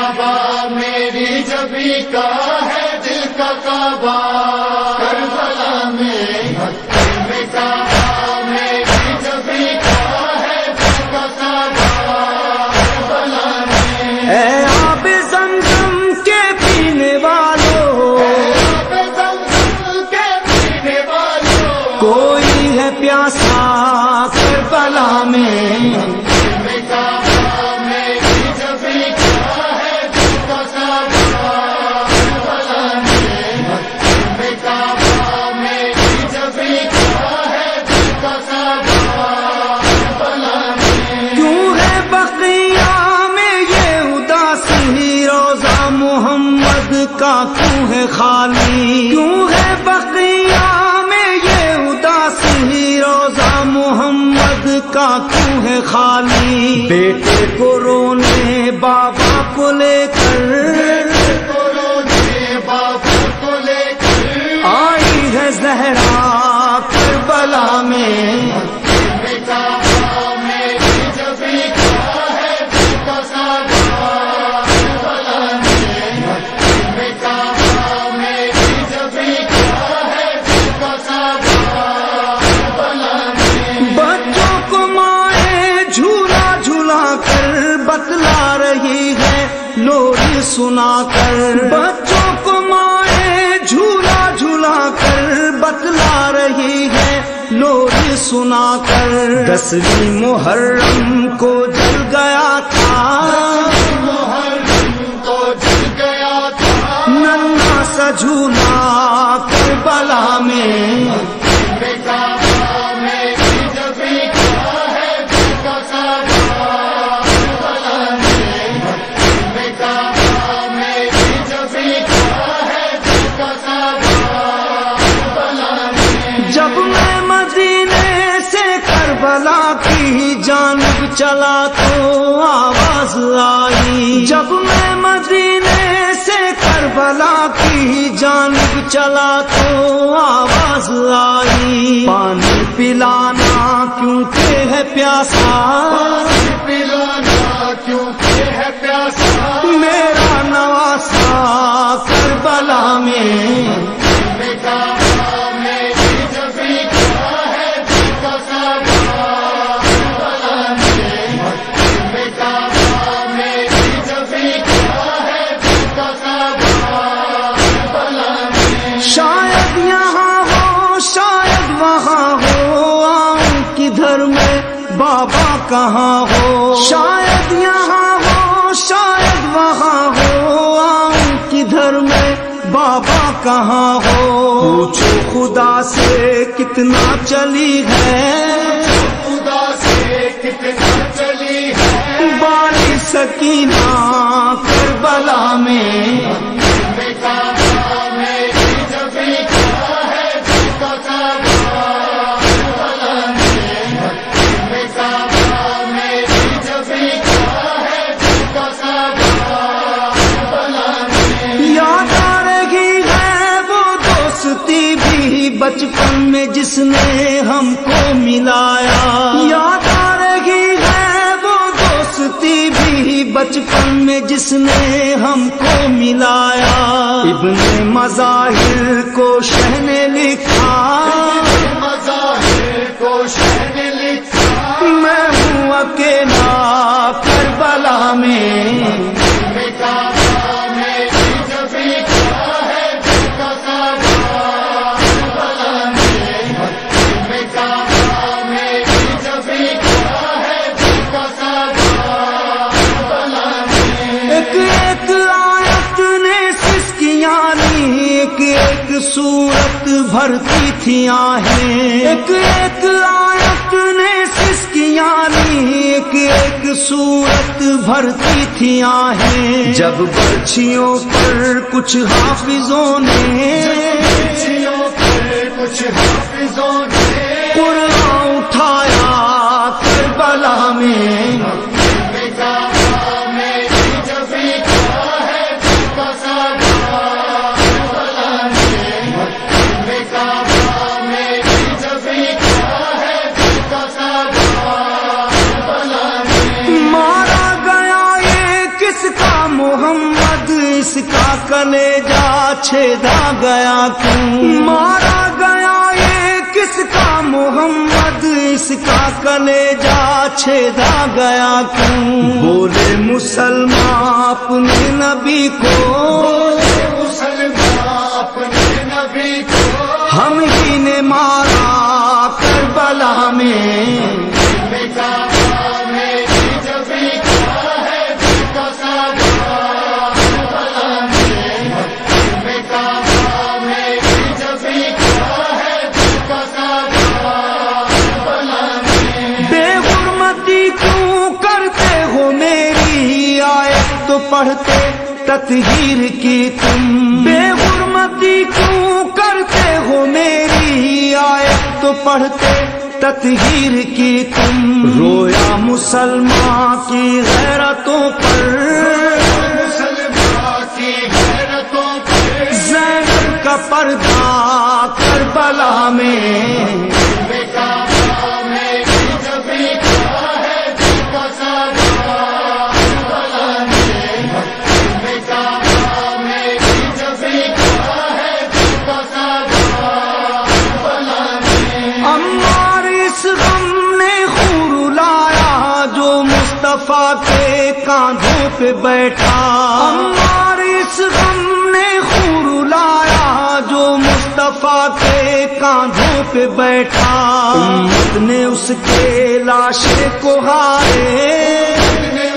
کعبہ میری جبھی کا ہے دل کا کعبہ۔ کربلا میں مکے میں کعبہ میری کا ہے دل کا کعبہ۔ کربلا میں اے آپ زمزم کے پینے والوں کے پینے والوں کوئی ہے پیاسا کربلا میں۔ ہے خالی؟ کیوں ہے بقیہ میں یہ اداسی روزہ محمد کا کیوں ہے خالی؟ بیٹے کو رونے بابا کو لے کر۔ آئی ہے زہرا سنا کر بچوں کو مائیں جھولا جھولا کر بتلا رہی ہے لوری سنا کر دسویں محرم کو جل گیا تھا۔ ننا سا جھولا کربلا میں۔ چلا تو آواز آئی۔ جب میں مدینے سے کربلا کی جانب چلا تو آواز آئی۔ پانی پلانا کیونکہ ہے پیاسا۔ کہاں ہو؟ شاید یہاں ہو شاید وہاں ہو آؤں کدھر میں؟ بابا کہاں ہو؟ پوچھو خدا سے کتنا چلی ہے؟ خدا سے کتنا چلی ہے؟ باری سکینہ کربلا میں جس نے ہم کو ملایا۔ یاد آ رہی ہے وہ دوستی بھی بچپن میں جس نے ہم کو ملایا۔ ابن مظاہر کو شہنے صورت بھرتی تھی آہیں۔ ایک ایک آیت نے سسکیاں ایک ایک صورت بھرتی تھی آہیں۔ جب برچھیوں پر کچھ حافظوں نے کچھ حافظوں نے اس کا کلے جا چھیدا گیا کیوں؟ مارا گیا یہ کس کا محمد؟ اس کا کلے جا چھیدا گیا کیوں؟ بولے مسلمان، اپنے نبی کو۔ مسلمان، اپنے نبی کو۔ ہم ہی نے مارا کربلا میں۔ پڑھتے تطہیر کی تم۔ بے حرمتی کیوں کرتے ہو میری آئے تو پڑھتے تطہیر کی تم۔ رویا مسلمان کی غیرتوں پر۔ زینب کا پردہ کربلا میں۔ پہ بیٹھا۔ اس غم نے خور لایا جو مصطفیٰ کے کاندھوں پہ بیٹھا۔ نے اس کے لاشے کو ہارے۔